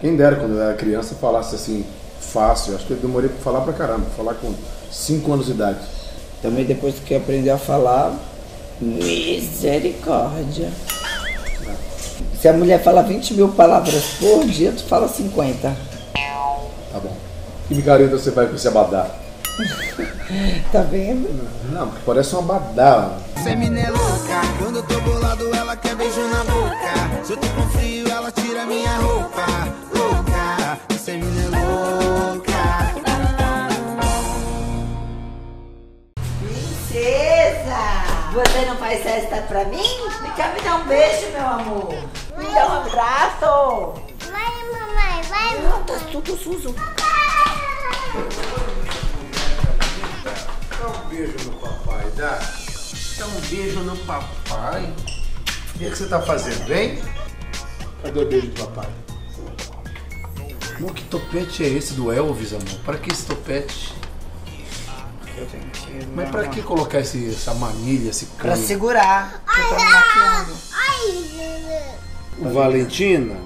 Quem dera quando eu era criança falasse assim, fácil. Acho que eu demorei pra falar pra caramba, falar com 5 anos de idade. Também depois que aprender a falar, misericórdia. Se a mulher fala 20 mil palavras por dia, tu fala 50. Tá bom. Que micareta você vai com esse abadá? Tá vendo? Não, porque parece um abadá. Mina é louca. Quando eu tô bolado, ela quer beijo na boca. Se eu tô com frio, ela tira minha roupa. Princesa! Você não faz festa pra mim? Quer me dar um beijo, meu amor? Me dá um abraço! Vai, mamãe, vai, Não, tá tudo sujo. Dá um beijo no papai, dá. Dá um beijo no papai. O que, é que você tá fazendo, hein? Cadê o beijo do papai? Amor, que topete é esse do Elvis, amor? Pra que esse topete? Mas pra que colocar esse, essa manilha, esse Pra cano? segurar. que eu tô me maquiando. Ai, O Valentina?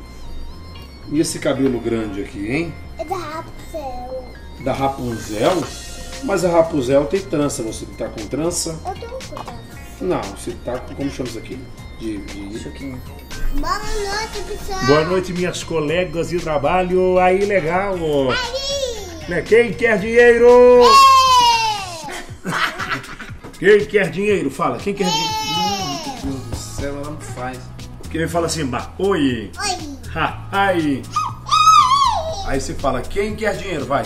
E esse cabelo grande aqui, hein? é da Rapunzel. Da Rapunzel? Mas a Rapunzel tem trança. Você tá com trança? Eu tenho um pedaço. Não, você tá com. Como chama isso aqui? De. de... Boa noite, pessoal. Boa noite, minhas colegas de trabalho. Aí, legal. Aí. Né, Quem quer dinheiro? Quem quer dinheiro? Fala, quem quer dinheiro? Meu Deus do céu, ela não faz. Quem fala assim, bah, oi. Oi. Ha, ai. Aí você fala, quem quer dinheiro? Vai.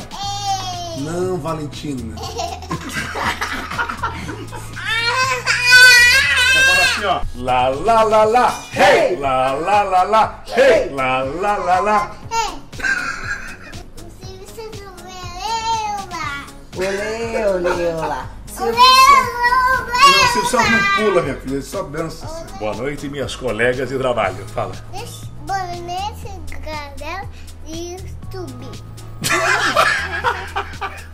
Não, Valentina. Você fala assim, ó. Lá, lá, lá, lá. Hey! Lá, lá, lá, lá. Hey! Lá, lá, lá, lá. Olê, olê, olá. Olê, você só não pula, minha filha, só dança. Boa noite, minhas colegas de trabalho. Fala. Boa nesse canal e YouTube.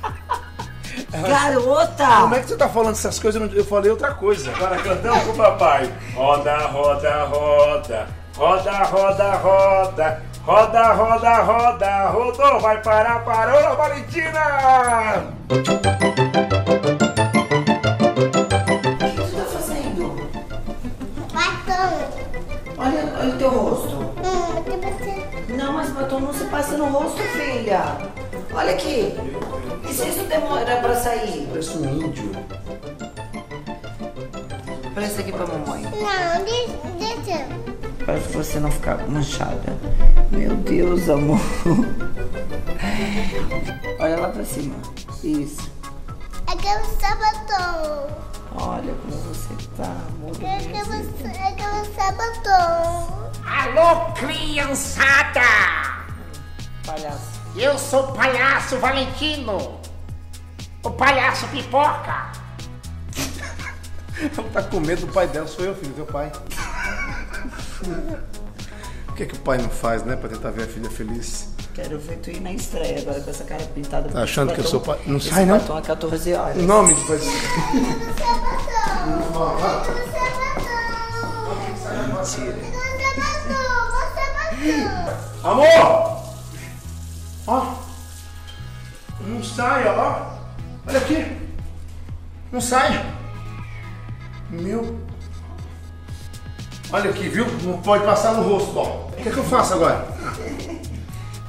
Garota! Como é que você tá falando essas coisas? Eu não- Eu falei outra coisa. Agora cantamos com o papai. Roda, roda, roda. Roda, roda, roda. Roda, roda, roda. Rodou, vai parar, parou, Valentina! Olha, o teu rosto. Hum, você... Não, mas batom não se passa no rosto, filha. Olha aqui. E se isso demora pra sair? Parece um índio. Presta aqui pra mamãe. Não, deixa. deixa. Para você não ficar manchada. Meu Deus, amor. Olha lá pra cima. Isso. É que eu sou batom. Olha como você tá, amor. É que sou, é que sou batom. Alô, criançada! Palhaço. Eu sou o palhaço Valentino, o palhaço pipoca. Ela tá com medo do pai dela, sou eu, filho, teu pai. O que, é que o pai não faz, né, pra tentar ver a filha feliz? Quero ver tu ir na estreia agora com essa cara pintada. Tá achando que eu Batom- sou pai? Não esse sai, não? batom é 14 horas. Em nome de pai. Mentira. Batom, batom. Amor! Ó! Não sai, ó! Olha aqui! Não sai! Meu. Olha aqui, viu? Não pode passar no rosto, ó. O que, é que eu faço agora?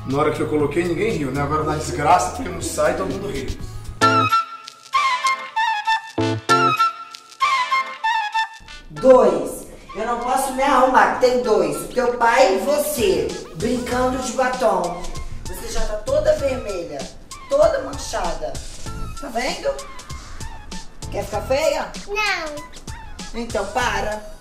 Na hora que eu coloquei, ninguém riu, né? Agora na desgraça, porque não sai, todo mundo ri. Dois. Eu não posso me arrumar, tem dois. Teu pai e você, brincando de batom. Você já tá toda vermelha, toda manchada. Tá vendo? Quer ficar feia? Não. Então para.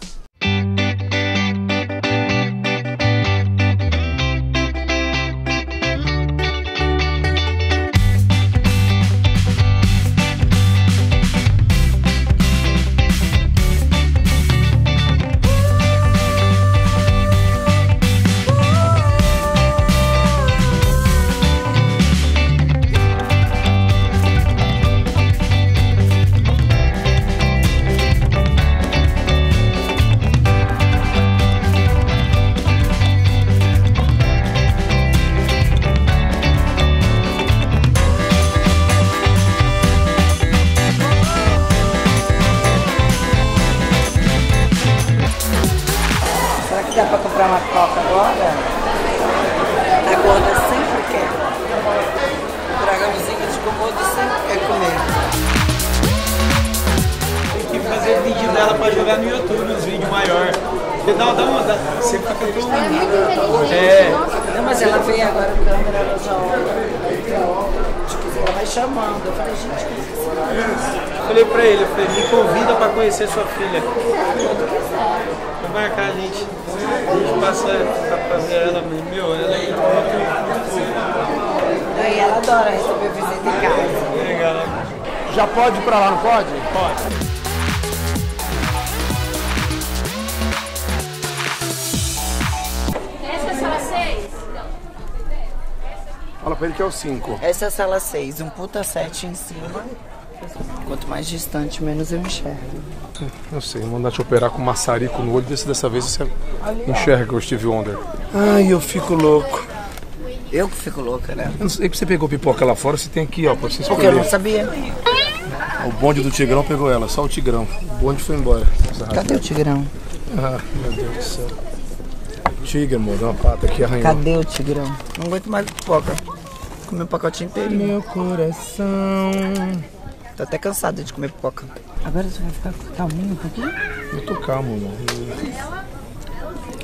comprar uma coca agora? É a né? sempre quer. O dragãozinho de comodo sempre quer comer. Tem que fazer vídeo dela pra jogar no YouTube, os vídeos maiores. Porque dá, uma. Dá, você fica tudo. Ela é muito inteligente. É. Não, mas ela vem agora com câmera, ela já olha. Tipo, ela vai chamando. Eu falei, gente, que isso? Falei pra ele, eu falei, me convida pra conhecer sua filha. Vou marcar a gente. A gente passa pra, pra ver ela, mas, meu, ela é muito. E ela adora receber visita em casa. muito legal. Já pode ir pra lá, não pode? Pode. Essa é a sala 6? Fala pra ele que é o 5. Essa é a sala 6, um puta 7 em cima. Quanto mais distante, menos eu enxergo. Eu sei, mandar te operar com maçarico no olho, ver se dessa vez você enxerga o Steve Wonder. Ai, eu fico louco. Eu que fico louca, né? Eu não sei que você pegou pipoca lá fora, você tem aqui, ó, pra você Porque eu não escolher. sabia. O bonde do Tigrão pegou ela, só o Tigrão. O bonde foi embora. Cadê o Tigrão? Ah, meu Deus do céu. Tigre, amor, deu uma pata aqui, arranhou. Cadê o Tigrão? Não aguento mais pipoca. Comi o pacotinho inteiro. Meu coração. Tô até cansada de comer pipoca. Agora você vai ficar calminho um pouquinho? Eu tô calmo, amor.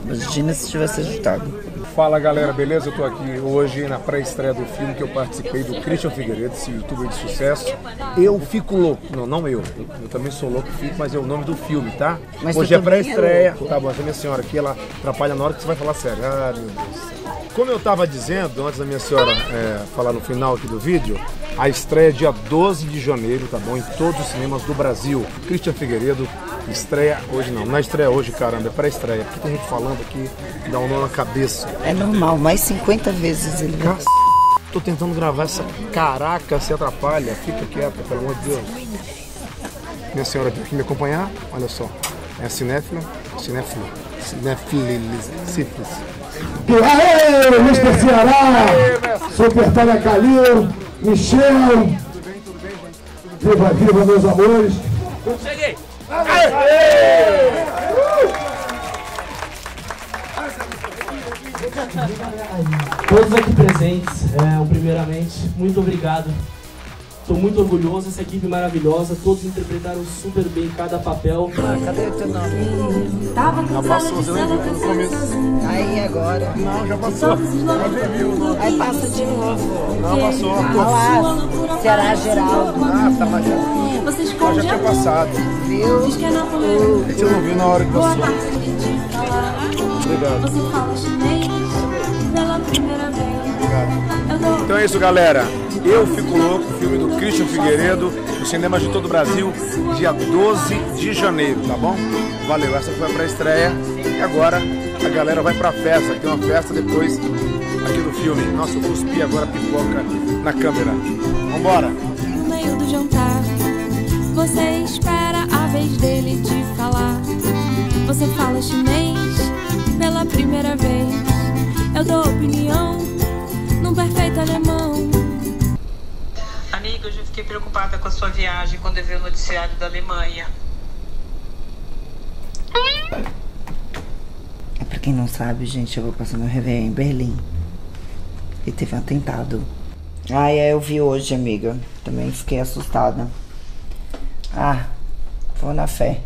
Imagina se tivesse agitado. Fala galera, beleza? Eu tô aqui hoje na pré-estreia do filme que eu participei do Christian Figueiredo, esse youtuber de sucesso. Eu fico louco. Não, não eu. Eu também sou louco, fico, mas é o nome do filme, tá? Mas hoje é é pré-estreia. louco. tá bom, essa minha senhora aqui, ela atrapalha na hora que você vai falar sério. Ah, meu Deus. Como eu tava dizendo, antes da minha senhora é, falar no final aqui do vídeo, a estreia é dia 12 de janeiro, tá bom? Em todos os cinemas do Brasil. Christian Figueiredo estreia hoje não, não é estreia hoje, caramba, é pré-estreia. Porque tem gente falando aqui, dá um nó na cabeça. É normal, mais 50 vezes ele. Cac... Tô tentando gravar essa caraca, se atrapalha. Fica quieta, pelo amor de Deus. Minha senhora veio aqui me acompanhar, olha só. É a cinéfila, cinéfila, cinéfilis, sífilis. Aê, Mr. Ceará, Super Tânia Calil, Michel. Viva, viva, meus amores. Todos aqui presentes, é, primeiramente, muito obrigado. Estou muito orgulhoso, essa equipe maravilhosa, todos interpretaram super bem cada papel. Cadê o teu nome? Já passou, você nem viu no começo. Aí agora. Não, já passou. Já viu. Aí passa de novo. Não, passou. Olha lá, Ceará Geraldo. Ah, tava já. Ah, já tinha passado. Viu? É que você não viu na hora que passou. Obrigado. Você fala chinês pela primeira vez. Obrigado. Então é isso, galera. Eu Fico Louco, filme do Christian Figueiredo, nos cinemas de todo o Brasil, dia 12 de janeiro, tá bom? Valeu, essa foi a pré-estreia. E agora a galera vai pra festa, tem uma festa depois aqui do filme. Nossa, eu cuspi agora pipoca na câmera. Vambora! No meio do jantar, você espera a vez dele te falar. Você fala chinês pela primeira vez. Eu dou opinião num perfeito alemão. Amiga, eu já fiquei preocupada com a sua viagem quando eu vi o noticiário da Alemanha. É pra quem não sabe, gente, eu vou passar meu Réveillon em Berlim. E teve um atentado. Ah, é, eu vi hoje, amiga. Também fiquei assustada. Ah, vou na fé.